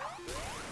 Oh!